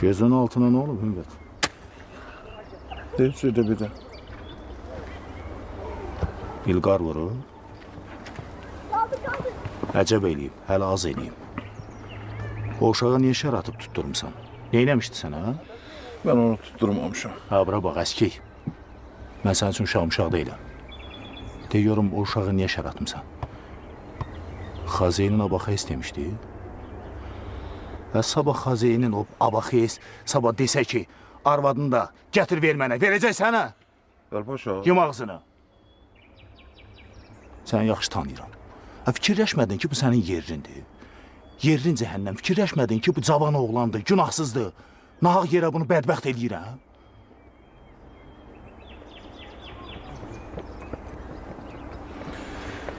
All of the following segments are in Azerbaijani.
Gözün altına ne olub Hümbət? Deyib söylə bir də. İlqar vurur. Əcəb eləyib, hələ az eləyib. O uşağa niyə şər atıb tutturmuşsan? Neynəmişdi sənə, ha? Mən onu tutturmamışam. Ha, bura bax, əskik. Mən sənin üçün uşağım uşaq deyiləm. De yorum, o uşağı niyə şər atmısan? Xazeynin abaxes demişdi. Və sabah Xazeynin o abaxes sabah desə ki, arvadını da gətir ver mənə, verəcək sənə. Qarpaşa. Yum ağzını. Səni yaxşı tanıyıram. Ha, fikirləşmədin ki, bu sənin yerindir. Yerin cəhənnəm. Fikirləşmədin ki, bu cavan oğlandır, günahsızdır. Nahaq yerə bunu bədbəxt eləyirəm.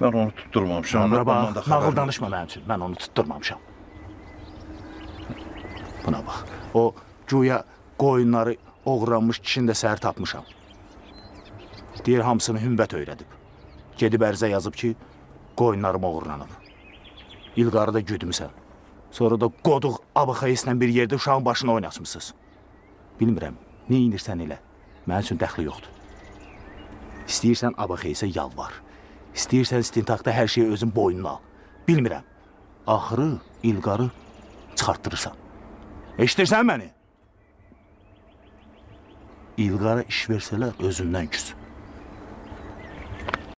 Mən onu tutturmamışam. Da bax, nağıl danışma mənim üçün. Mən onu tutturmamışam. Buna bax. O güya qoyunları oğurlanmış kişini də səhər tapmışam. Deyir hamısını hümbət öyrədib. Gedib ərizə yazıb ki, qoyunlarım oğurlanıb. İlqarı da güdmüsən. Sonra da qoduq abaxayısla bir yerdə uşağın başına oynatmısınız. Bilmirəm, nə inirsən elə. Mənim üçün dəxli yoxdur. İstəyirsən abaxayisə yalvar. İstəyirsən istintaqda hər şeyi özün boynuna al. Bilmirəm. Axırı İlqarı çıxartdırırsan. İştirsen beni. İlgara iş verseler özünden küs.